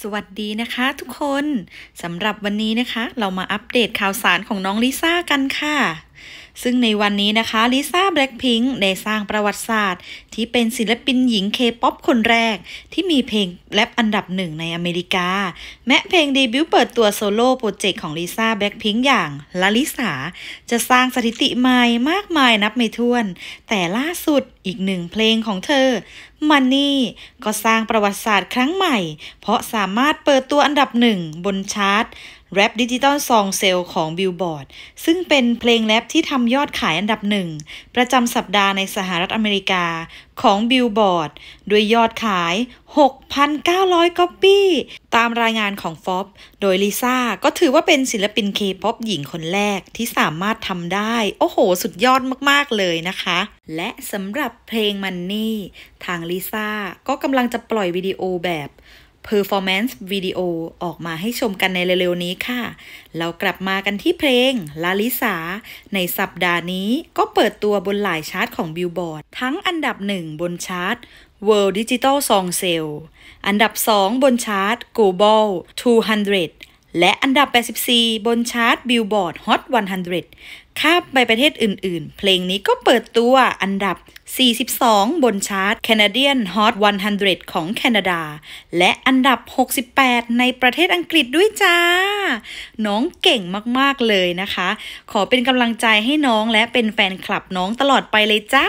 สวัสดีนะคะทุกคนสำหรับวันนี้นะคะ เรามาอัปเดตข่าวสารของน้องลิซ่ากันค่ะ ซึ่งในวันนี้นะคะลิซ่าแบล็คพิงค์ได้สร้างประวัติศาสตร์ ที่เป็นศิลปินหญิงเคป๊อปคนแรก ที่มีเพลงแรปอันดับหนึ่งในอเมริกา แม้เพลงเดบิวต์เปิดตัว solo project ของลิซ่าแบล็คพิงค์อย่างลาลิสาจะสร้างสถิติใหม่มากมายนับไม่ถ้วน แต่ล่าสุดอีกหนึ่งเพลงของเธอMoney ก็สร้างประวัติศาสตร์ครั้งใหม่ เพราะสามารถเปิดตัวอันดับหนึ่งบนชาร์ต Rap Digital Song Sales ของบิลบอร์ดซึ่งเป็นเพลงแรปที่ทำยอดขายอันดับหนึ่ง ประจำสัปดาห์ในสหรัฐอเมริกาของบิลบอร์ดด้วยยอดขาย 6,900 ก๊อปปี้ ตามรายงานของฟอบโดยลิซ่าก็ถือว่าเป็นศิลปินเคป๊อปหญิงคนแรกที่สามารถทำได้ โอ้โห สุดยอดมาก ๆ เลยนะคะ และสำหรับเพลง Money ทางลิซ่าก็กำลังจะปล่อยวิดีโอแบบ performance วิดีโอออกมาให้ชมกันในเร็วๆนี้ค่ะ เรากลับมากันที่เพลงลาลิสา ในสัปดาห์นี้ก็เปิดตัวบนหลายชาร์ตของบิลบอร์ดทั้งอันดับหนึ่งบนชาร์ต World Digital Song Sales อันดับ 2 บนชาร์ต Global 200 และอันดับ 84 บนชาร์ต Billboard Hot 100 ข้ามไปประเทศอื่นๆ เพลงนี้ก็เปิดตัวอันดับ 42 บนชาร์ต Canadian Hot 100 ของแคนาดา และอันดับ 68 ในประเทศอังกฤษด้วยจ้า น้องเก่งมากๆเลยนะคะ ขอเป็นกำลังใจให้น้องและเป็นแฟนคลับน้องตลอดไปเลยจ้า